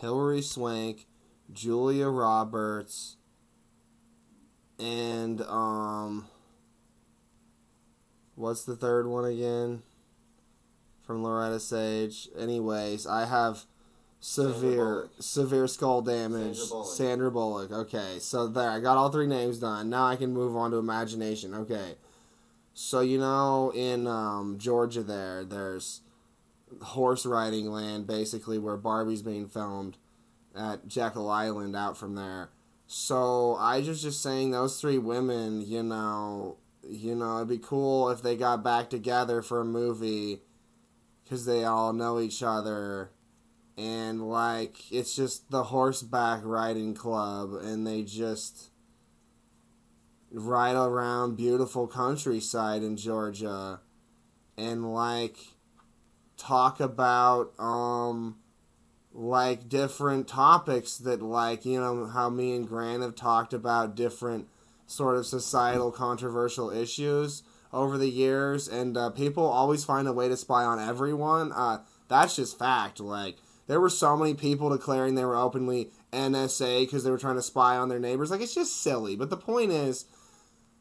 Hilary Swank, Julia Roberts, and um, what's the third one again? From Loretta Sage. Anyways, I have severe severe skull damage. Sandra Bullock. Sandra Bullock. Okay, so there, I got all three names done. Now I can move on to imagination. Okay, so you know in um, Georgia there, there's horse riding land basically where Barbie's being filmed at Jekyll Island out from there. So I was just saying those three women, you know, you know, it'd be cool if they got back together for a movie because they all know each other and like it's just the horseback riding club and they just ride around beautiful countryside in Georgia and like talk about um like different topics that like you know how me and Grant have talked about different sort of societal controversial issues over the years and uh, people always find a way to spy on everyone uh, that's just fact like there were so many people declaring they were openly NSA because they were trying to spy on their neighbors like it's just silly but the point is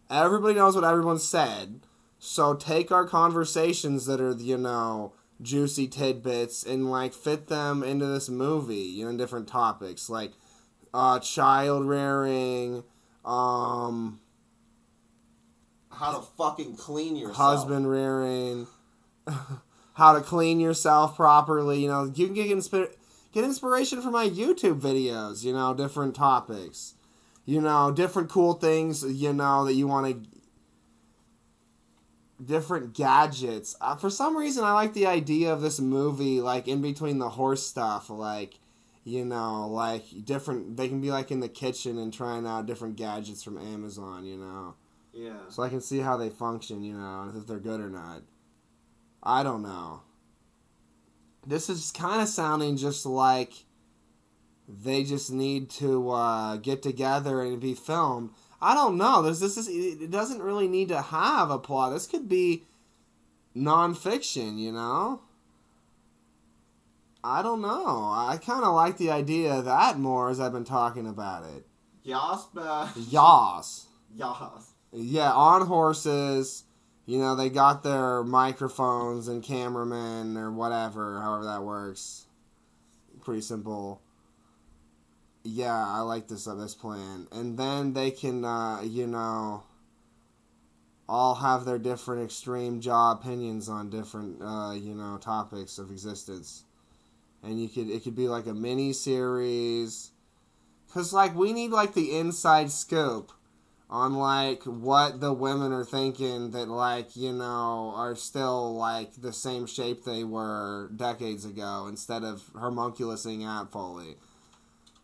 everybody knows what everyone said so take our conversations that are you know juicy tidbits and like fit them into this movie, you know, different topics like uh, child rearing, um, How to fucking clean yourself. husband rearing, how to clean yourself properly. You know, you can get inspi- get inspiration from my YouTube videos. You know, different topics. You know, different cool things. You know that you want to. Different gadgets. Uh, for some reason, I like the idea of this movie, like in between the horse stuff, like you know, like different. They can be like in the kitchen and trying out different gadgets from Amazon. You know. Yeah. So I can see how they function, you know, and if they're good or not. I don't know. This is kind of sounding just like they just need to uh, get together and be filmed. I don't know. There's this is it doesn't really need to have a plot. This could be nonfiction, you know. I don't know. I kind of like the idea of that more as I've been talking about it. Yas, uh, Yas. Yas. Yeah, on horses. You know, they got their microphones and cameramen or whatever, however that works. Pretty simple. Yeah, I like this uh, this plan. And then they can, uh, you know, all have their different extreme jaw opinions on different, uh, you know, topics of existence. And you could, it could be like a mini series. Cause like we need like the inside scoop on like what the women are thinking that like you know are still like the same shape they were decades ago instead of homunculusing out fully.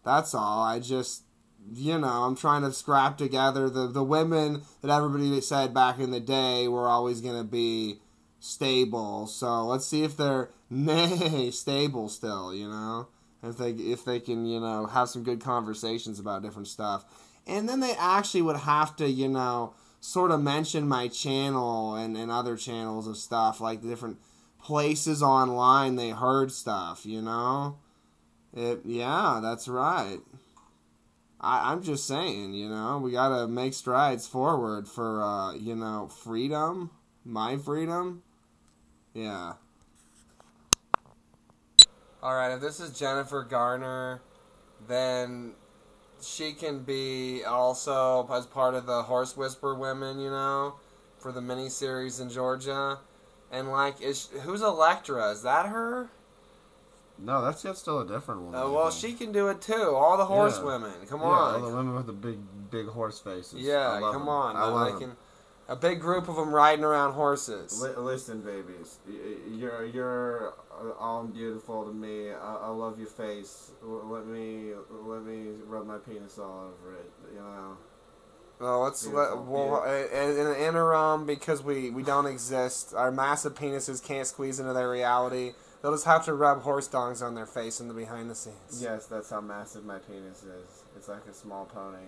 That's all. I just you know I'm trying to scrap together the the women that everybody said back in the day were always gonna be stable. So let's see if they're nay stable still. You know if they if they can you know have some good conversations about different stuff and then they actually would have to you know sort of mention my channel and, and other channels of stuff like the different places online they heard stuff you know it yeah that's right I, i'm just saying you know we gotta make strides forward for uh you know freedom my freedom yeah all right, if this is Jennifer Garner, then she can be also as part of the Horse Whisper Women, you know, for the miniseries in Georgia. And like, is who's Elektra? Is that her? No, that's yet still a different one. Oh I well, she can do it too. All the horse Yeah. women, come yeah, on. all the women with the big, big horse faces. yeah, I love come them. on. I love like them. in- a big group of them riding around horses. Li- listen, babies, Y- y- you're you're all beautiful to me. I, I love your face. L- let me let me rub my penis all over it. You know. Well, let's let, well, uh, in an interim because we we don't exist. Our massive penises can't squeeze into their reality. They'll just have to rub horse dongs on their face in the behind the scenes. Yes, that's how massive my penis is. It's like a small pony.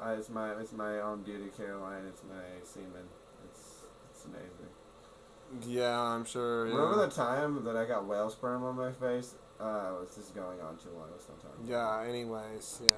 Uh, it's my it's my own beauty care line. It's my semen. It's it's amazing. Yeah, I'm sure. Yeah. Remember the time that I got whale sperm on my face? Uh, this is going on too long. Let's not talk. Yeah. Anyways, yeah.